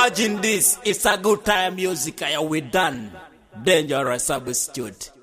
Imagine this. It's a good time music. I we done. Dangerous substitute.